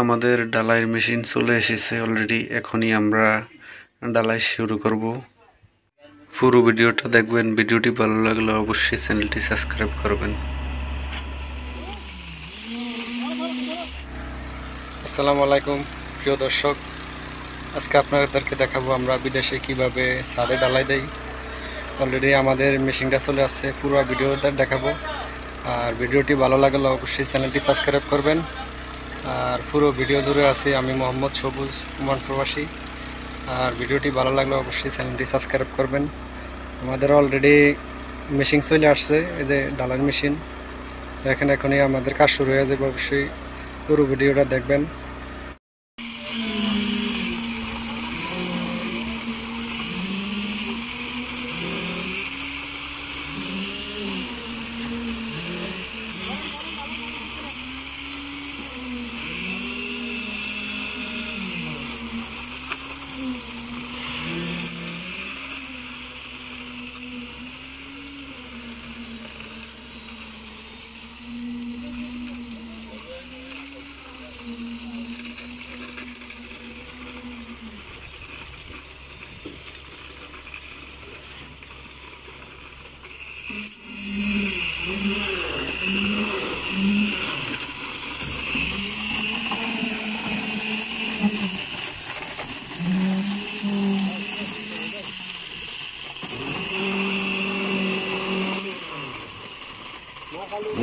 আমাদের ডালাইয়ের মেশিন চলে এসেছে অলরেডি এখনই আমরা ডালাই শুরু করব। পুরো ভিডিওটা দেখবেন, ভিডিওটি ভালো লাগলে অবশ্যই চ্যানেলটি সাবস্ক্রাইব করবেন। আসসালামু আলাইকুম, প্রিয় দর্শক। আজকে আপনাদেরকে দেখাবো আমরা বিদেশে কীভাবে ছাদে ডালাই দেই। অলরেডি আমাদের মেশিনটা চলে আসছে, পুরো ভিডিওটা দেখাবো। আর ভিডিওটি ভালো লাগলে অবশ্যই চ্যানেলটি সাবস্ক্রাইব করবেন। আর পুরো ভিডিও জুড়ে আছে আমি মোহাম্মদ সবুজ কুমার প্রবাসী। আর ভিডিওটি ভালো লাগলে অবশ্যই চ্যানেলটি সাবস্ক্রাইব করবেন। আমাদের অলরেডি মেশিন চলে আসছে, এই যে ডালার মেশিন দেখেন এখনই আমাদের কাজ শুরু হয়ে যাবে, অবশ্যই পুরো ভিডিওটা দেখবেন।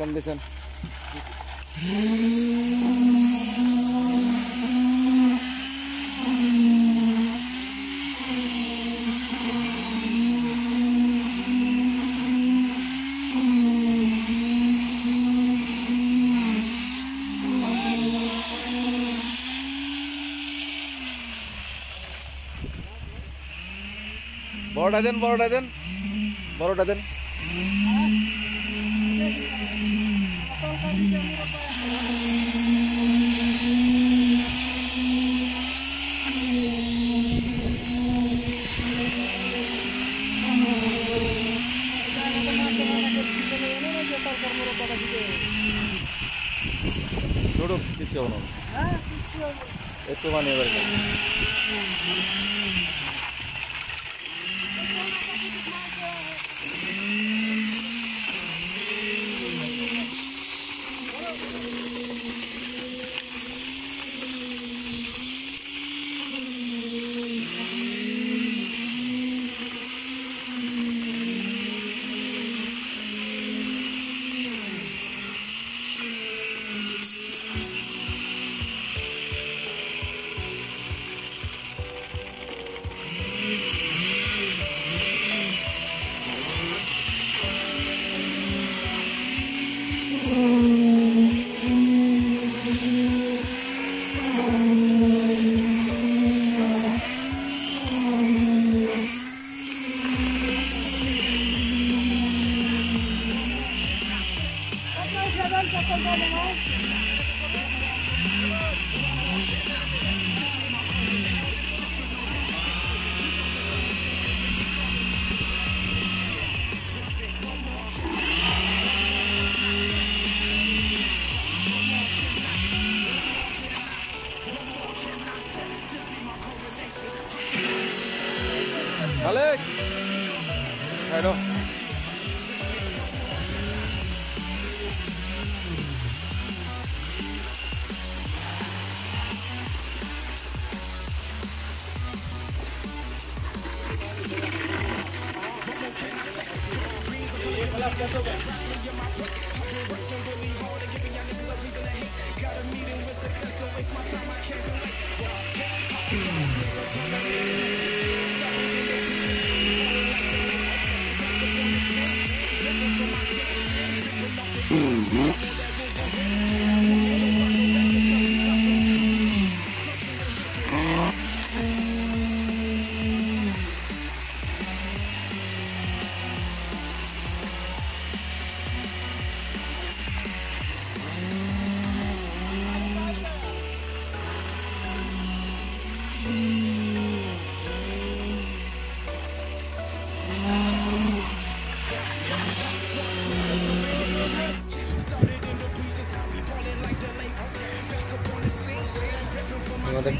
কন্ডিশন বড়টা দেন বড়টা দেন বড়টা দেন। చూడు తెచ్చావు ఎక్కువ আমাদের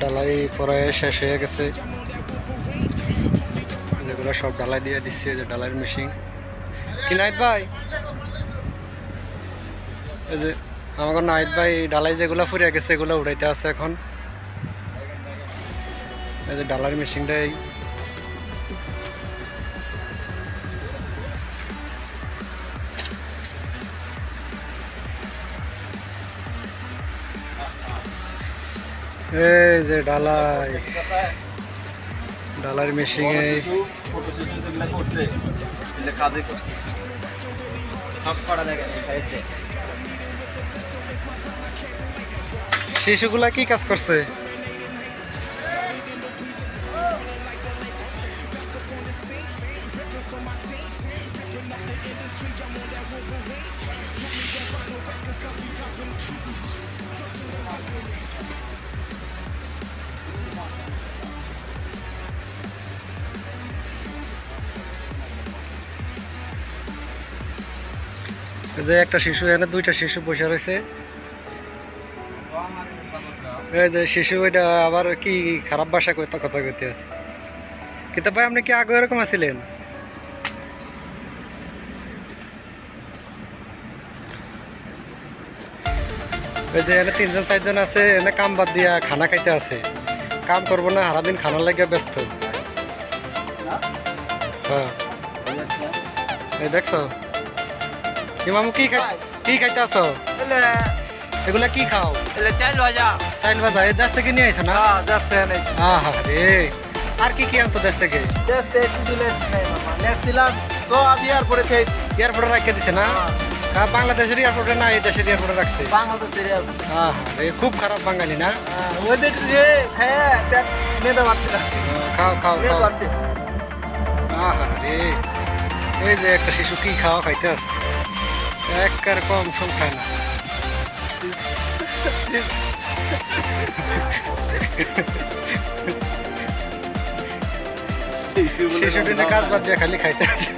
ডালাই পরে শেষ হয়ে গেছে। যেগুলো সব ডালাই দিয়ে দিচ্ছে যে ডালাইয়ের মেশিন কি নাইট ভাই? এই যে আমাকে নাইত ভাই ডালাই যেগুলো ফুরে গেছে, এগুলো উড়াইতে আছে এখন। এই যে ডালার মেশিনটাই এই যে ডালাই। ডালার মেশিনে শিশুগুলা কি কাজ করছে? যে একটা শিশু, এখানে দুইটা শিশু বসে রয়েছে। এই যে শিশু, এটা আবার কি খারাপ ভাষা কথা কথা আছে। কিন্তু ভাই, আপনি কি আগে এরকম আছিলেন? ওই যে এনে তিনজন, চারজন আছে, এনে কাম বাদ দিয়া খানা খাইতে আছে। কাম করব না, সারাদিন খানা লাগিয়ে ব্যস্ত। হ্যাঁ। দেখছ? কি খাই কি খাইতে আছো এগুলা কি খাও? চাইল ভাজা। চাইল ভাজা এই দেশ থেকে নিয়ে আইছো না? হ্যাঁ যাচ্ছে নেই আহা রে আর কি কি আনছো দেশ থেকে? নেছিলাম তো আমি আর পরে এয়ারপোর্টে রাখিয়ে দিছে না? বাংলাদেশের এয়ারপোর্টে না এই দেশের এয়ারপোর্টে রাখছে? বাংলাদেশের রে খুব খারাপ বাঙালি না? ওদের যে না। খাও খাও খাও। আহা রে এই যে একটা শিশু কি খাওয়া খাইতে আছে একবার কম সম খায় না শিশুটি না কাজ বাদ দিয়ে খালি খাইতে আছে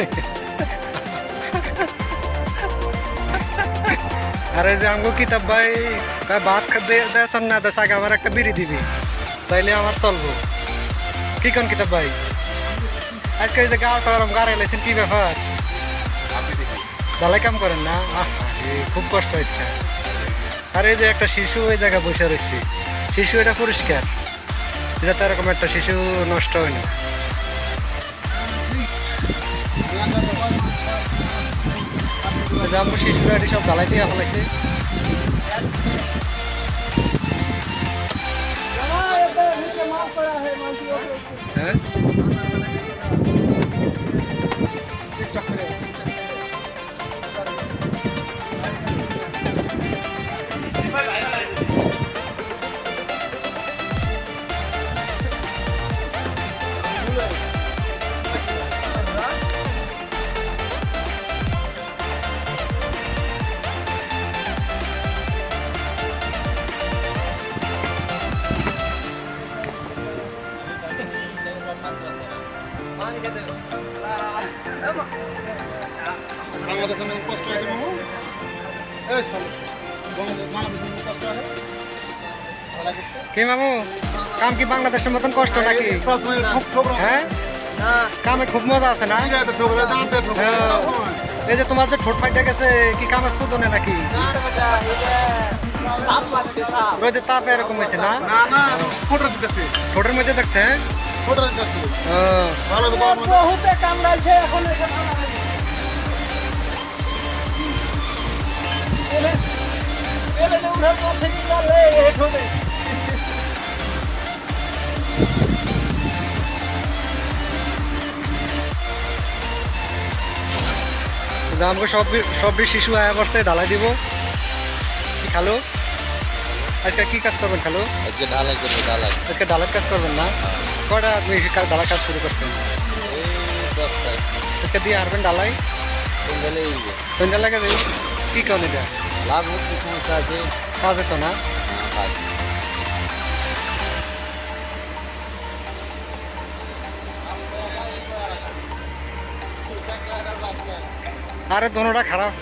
আরে যে আমগো কিতাব ভাই কয় ভাত খাবে দেন না দেশ আগে আমার একটা বিড়ি দিবি তাইলে আমার চলবো কি কোন কিতাব ভাই আজকে এই যে গা গরম গাড়ি লাইছেন কি ব্যাপার জ্বালাই কাম করেন না? খুব কষ্ট হয়েছে। আর এই যে একটা শিশু ওই জায়গায় বসে রয়েছে, শিশু এটা পরিষ্কার। এটা তো এরকম একটা শিশু নষ্ট হয় না। যাব শিশুরা এটি সব জ্বালাই দিয়ে ফেলাইছে। কি মামু? কাম কি বাংলাদেশের মতন কষ্ট নাকি? হ্যাঁ? কামে খুব মজা আছে না? হ্যাঁ। এই যে তোমার যে ঠোঁট ফাইটে গেছে কি কামের সুদনে নাকি? রোদের তাপ এরকম হয়েছে না? ঠোঁটের মধ্যে দেখছে হ্যাঁ? বাবার মধ্যে বহুতে উঠার হেঁটে যে আমাকে সব সব শিশু আয়া বসতে ঢালাই দিব। কি খালো? আজকে কি কাজ করবেন খালো? আজকে ঢালাই করব ঢালাই। আজকে ডালার কাজ করবেন না? কয়টা আপনি ডালার কাজ শুরু করছেন? আজকে দিয়ে হারবেন ডালাই সন্ধ্যালেই সন্ধ্যা লাগে দেই কি কারণ দেয়? লাভ হচ্ছে সমস্যা আছে তো না। আরে দোনোটা খারাপ।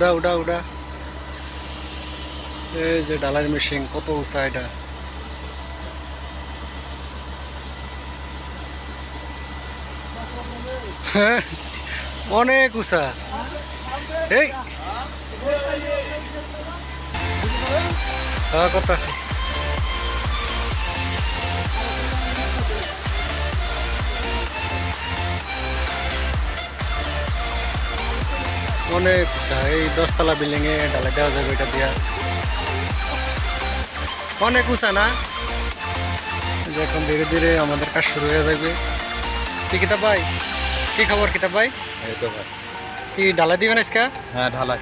উড়া উড়া উড়া। এই যে ডালার মেশিন কত উঁচা এটা। হ্যাঁ, অনেক উঁচা। এই। হ্যাঁ কথা অনেক এই দশতলা বিল্ডিং এ ঢালাই দেওয়া যাবে এটা দিয়া। অনেক উঁচা না? এখন ধীরে ধীরে আমাদের কাজ শুরু হয়ে যাবে। কি কিতাব ভাই কি খবর কিতাব ভাই? কি ডালা দিবেন আজকে? হ্যাঁ ঢালাই।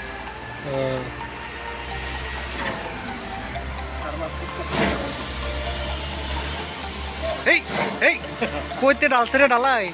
এই এই কইতে ডালছে রে ডালাই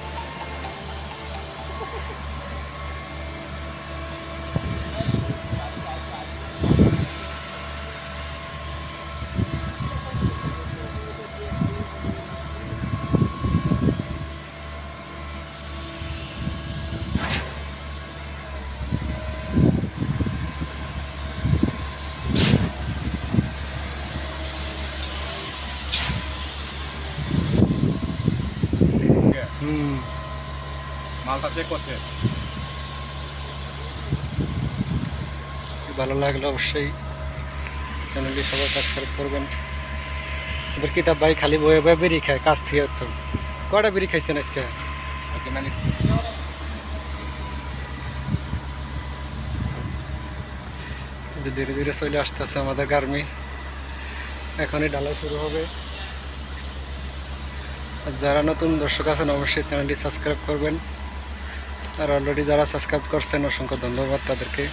মালটা চেক করছে। ভালো লাগলে অবশ্যই চ্যানেলটি সবাই সাবস্ক্রাইব করবেন। এবার কিতাব ভাই খালি বয়ে বয়ে বেরিয়ে খায়? কাজ থেকে তো কটা বেরিয়ে খাইছেন আজকে? মানে যে ধীরে ধীরে চলে আসতেছে আমাদের গার্মি। এখনই ডালাই শুরু হবে। আর যারা নতুন দর্শক আছেন অবশ্যই চ্যানেলটি সাবস্ক্রাইব করবেন। আর অলরেডি যারা সাবস্ক্রাইব করছেন অসংখ্য ধন্যবাদ তাদেরকে।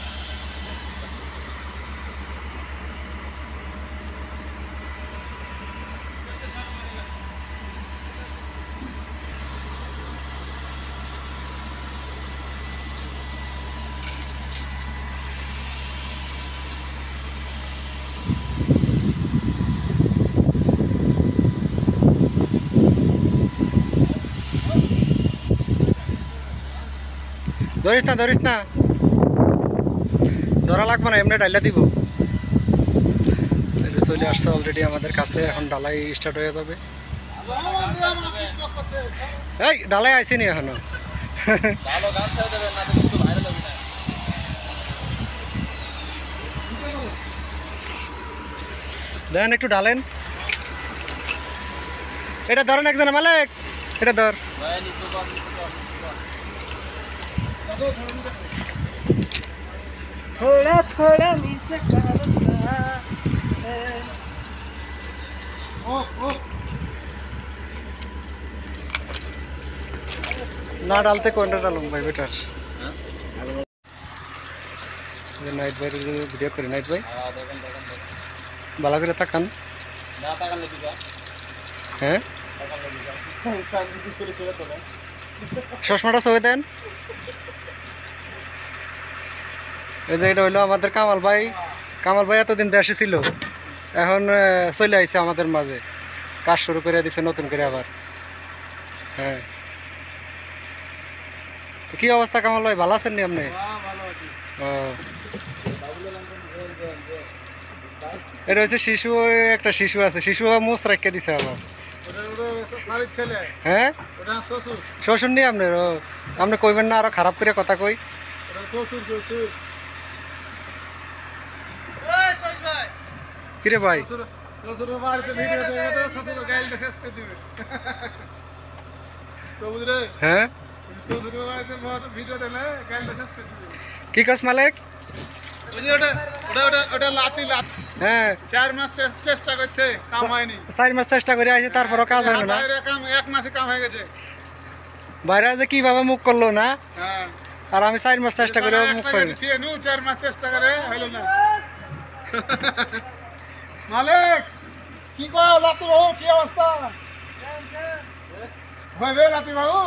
ধরিস না ধরিস না। ধরা লাগবে না, এমনি ডাইলা দিব। চলে আসছে অলরেডি আমাদের কাছে, এখন ডালাই স্টার্ট হয়ে যাবে। এই, ডালাই আইসিনি এখনও। দেন একটু ডালেন। এটা ধরেন একজন মালিক, এটা ধর ভাই নিচু কম নিচু কম নিচু কম। थोड़ा थोड़ा नीचे करना है ও ও না ডালতে কোনটা ডালুম ভাই বেটার নাইট ভাই ভিডিও করি নাইট ভাই হ্যাঁ, দেখেন দেখেন দেখেন ভালো করে তাকান না তাকালে দিবা হ্যাঁ তাকালে দিবা করে ছেড়ে তোলে চশমাটা ছবি দেন এই যে এটা হইল আমাদের কামাল ভাই। কামাল ভাই এতদিন দেশে ছিল, এখন চলে আইছে আমাদের মাঝে। কাজ শুরু করে দিছে নতুন করে আবার। হ্যাঁ। কি অবস্থা কামাল ভাই, ভালো আছেন নি আপনি? এটা হচ্ছে শিশু, একটা শিশু আছে, শিশু মুস রেখে দিছে আবার। হ্যাঁ? শ্বশুর নি আপনার? আপনি কইবেন না, আরও খারাপ করে কথা কই ওটা শ্বশুর শ্বশুর কিরে ভাই শ্বশুর শ্বশুরের বাড়িতে ভিডিও দেবে তো শ্বশুর গাইলটা শেষ করে দিবে তো বুঝলে হ্যাঁ? করে কি কাজ মালিক? চার মাস চেষ্টা করছে কাম হয়নি চার মাস চেষ্টা করে আসে তারপরও কাজ হয় না। এক মাসে কাম হয়ে গেছে বাইরে যে কীভাবে মুখ করল না? আর আমি চার মাস চেষ্টা করে মুখ করি চার মাস চেষ্টা করে হইল না। মালিক কি কয় লাটি বাবু কি অৱস্থা? ভয় ভয় লাটি বাবু